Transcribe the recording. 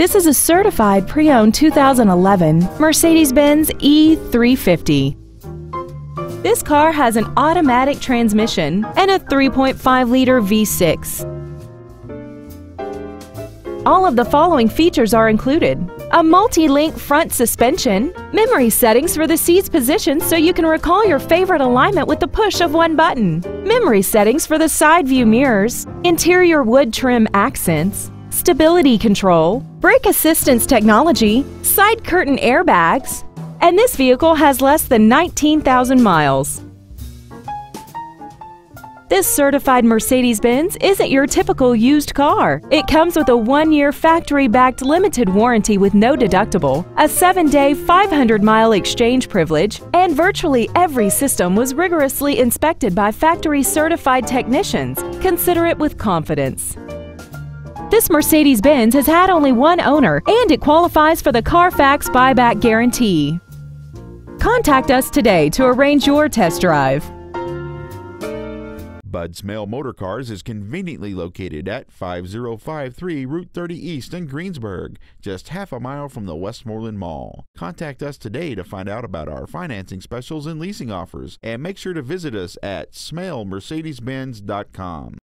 This is a certified pre-owned 2011 Mercedes-Benz E350. This car has an automatic transmission and a 3.5-liter V6. All of the following features are included. A multi-link front suspension, memory settings for the seat's position so you can recall your favorite alignment with the push of one button, memory settings for the side view mirrors, interior wood trim accents, stability control, brake assistance technology, side curtain airbags, and this vehicle has less than 19,000 miles. This certified Mercedes-Benz isn't your typical used car. It comes with a one-year factory-backed limited warranty with no deductible, a 7-day 500-mile exchange privilege, and virtually every system was rigorously inspected by factory-certified technicians. Consider it with confidence. This Mercedes-Benz has had only one owner and it qualifies for the Carfax buyback guarantee. Contact us today to arrange your test drive. Bud's Smail Motor Cars is conveniently located at 5053 Route 30 East in Greensburg, just half a mile from the Westmoreland Mall. Contact us today to find out about our financing specials and leasing offers, and make sure to visit us at smailmercedesbenz.com.